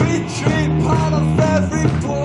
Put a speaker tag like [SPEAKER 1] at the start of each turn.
[SPEAKER 1] Retreat, part of every boy.